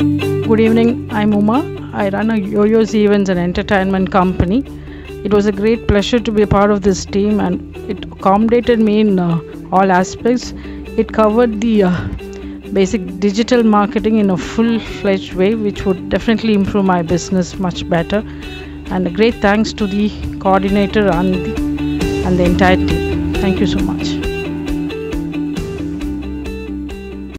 Good evening, I'm Uma. I run a Yoyo's Events and Entertainment company. It was a great pleasure to be a part of this team and it accommodated me in uh, all aspects. It covered the uh, basic digital marketing in a full-fledged way which would definitely improve my business much better. And a great thanks to the coordinator and the, and the entire team. Thank you so much.